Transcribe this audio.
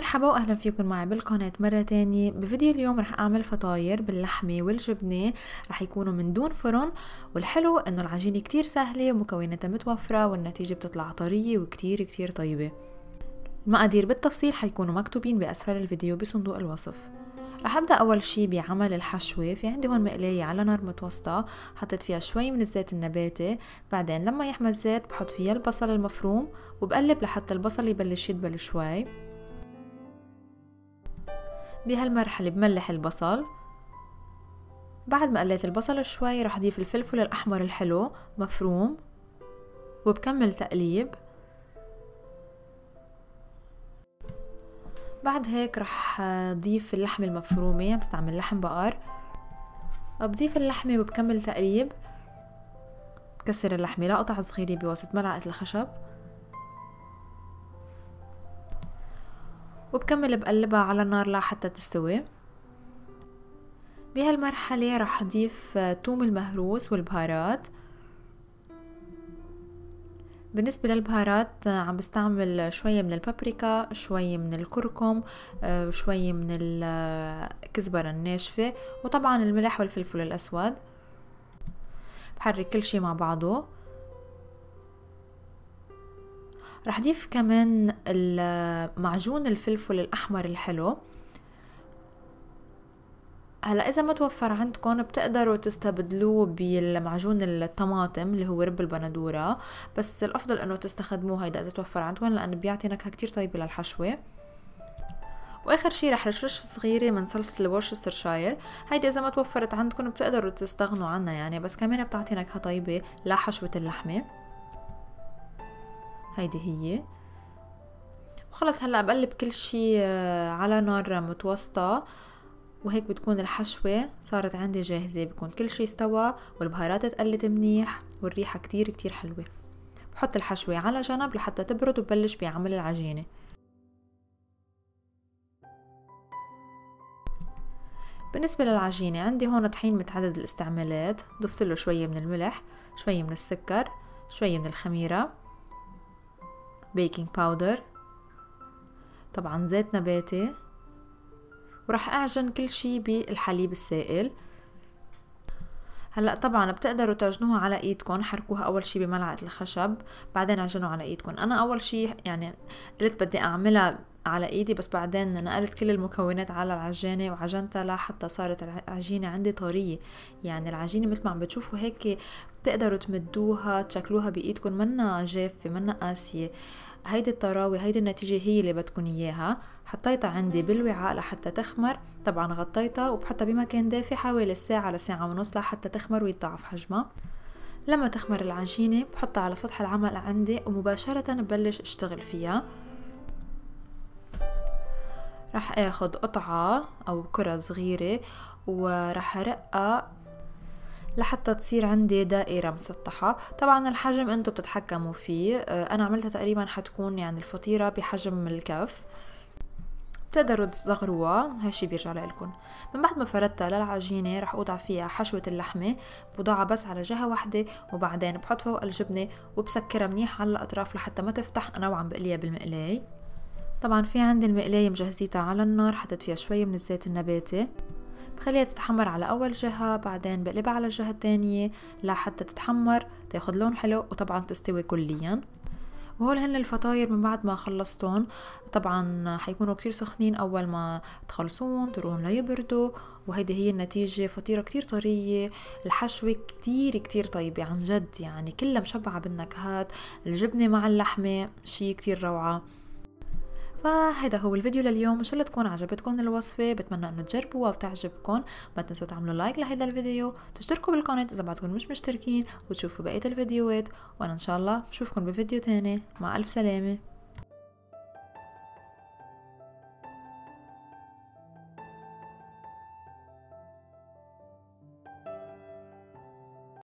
مرحبا واهلا فيكم معي بالقناة مرة تانية. بفيديو اليوم رح أعمل فطاير باللحمة والجبنة. رح يكونوا من دون فرن والحلو إنه العجينة كتير سهلة ومكوناتها متوفرة والنتيجة بتطلع طرية وكتير كتير طيبة. المقادير بالتفصيل حيكونوا مكتوبين بأسفل الفيديو بصندوق الوصف. رح أبدأ أول شي بعمل الحشوة. في عندي هون مقلاية على نار متوسطة حطيت فيها شوي من الزيت النباتي. بعدين لما يحمى الزيت بحط فيها البصل المفروم وبقلب لحتى البصل يبلش يدبل شوي. بهالمرحلة بملح البصل. بعد ما قليت البصل شوي رح أضيف الفلفل الأحمر الحلو مفروم وبكمل تقليب. بعد هيك رح أضيف اللحمة المفرومة بستعمل لحم بقر. بضيف اللحمة وبكمل تقليب. بكسر اللحمة لقطع صغيرة بواسطة ملعقة الخشب. وبكمل بقلبها على النار لحتى تستوي. بهالمرحلة رح أضيف توم المهروس والبهارات. بالنسبة للبهارات عم بستعمل شوية من البابريكا شوية من الكركم شوية من الكزبرة الناشفة وطبعا الملح والفلفل الأسود. بحرك كل شي مع بعضه. رح اضيف كمان معجون الفلفل الأحمر الحلو. هلا إذا ما توفر عندكم بتقدروا تستبدلوه بالمعجون الطماطم اللي هو رب البندورة بس الأفضل إنه تستخدموه هيدا إذا توفر عندكم لأنه بيعطي نكهة كتير طيبة للحشوة. وآخر شي رح رش صغيرة من صلصة الورشسترشاير هيدي إذا ما توفرت عندكم بتقدروا تستغنوا عنها يعني بس كمان بتعطي نكهة طيبة لحشوة اللحمة. هيدي هي. وخلص هلأ بقلب كل شي آه، على نار متوسطة وهيك بتكون الحشوة صارت عندي جاهزة. بكون كل شي استوى والبهارات تقلت منيح والريحة كتير كتير حلوة. بحط الحشوة على جنب لحتى تبرد وبلش بعمل العجينة. بالنسبة للعجينة عندي هون طحين متعدد الاستعمالات. ضفت له شوية من الملح شوية من السكر شوية من الخميرة. بيكنج باودر طبعا زيت نباتي. وراح أعجن كل شي بالحليب السائل. هلأ طبعا بتقدروا تعجنوها على إيدكم. حركوها أول شي بملعقة الخشب بعدين عجنوا على إيدكم. أنا أول شي يعني قلت بدي أعملها على إيدي بس بعدين نقلت كل المكونات على العجانة وعجنتها لحتى صارت العجينة عندي طرية. يعني العجينة مثل ما عم بتشوفوا هيك بتقدروا تمدوها تشكلوها بإيدكم منا جافة منا قاسية. هيدي الطراوة هيدي النتيجة هي اللي بدكم إياها. حطيتها عندي بالوعاء لحتى تخمر. طبعا غطيتها وبحطها بمكان دافي حوالي ساعة لساعة ونص لحتى تخمر ويتضاعف حجمها. لما تخمر العجينة بحطها على سطح العمل عندي ومباشرة ببلش أشتغل فيها. رح اخد قطعة أو كرة صغيرة ورح رقها لحتى تصير عندي دائرة مسطحة. طبعا الحجم أنتو بتتحكموا فيه. آه، أنا عملتها تقريبا حتكون يعني الفطيرة بحجم الكف. بتقدروا تصغروها هالشي بيرجع لكم من بعد ما فردتها للعجينة رح أوضع فيها حشوة اللحمة. بوضعها بس على جهة واحدة وبعدين بحط فوق الجبنة وبسكرها منيح على الأطراف لحتى ما تفتح. أنا وعم بقليها بالمقلاي. طبعا في عندي المقلاية مجهزيتها على النار حطيت فيها شوية من الزيت النباتي. بخليها تتحمر على أول جهة بعدين بقلبها على الجهة التانية لحتى تتحمر تاخد لون حلو وطبعا تستوي كليا. وهول هن الفطاير من بعد ما خلصتهم. طبعا حيكونوا كتير سخنين أول ما تخلصون تروحون ليبردوا. وهيدي هي النتيجة فطيرة كتير طرية الحشوة كتير كتير طيبة عن جد يعني كلها مشبعة بالنكهات. الجبنة مع اللحمة شي كتير روعة. فهذا هو الفيديو لليوم. إن شاء الله تكون عجبتكم الوصفة. بتمنى إنه تجربوها وتعجبكم. ما تنسوا تعملوا لايك لهذا الفيديو. تشتركوا بالقناة إذا بعدكم مش مشتركين وتشوفوا بقية الفيديوهات. وأنا إن شاء الله بشوفكم بفيديو تاني. مع ألف سلامة.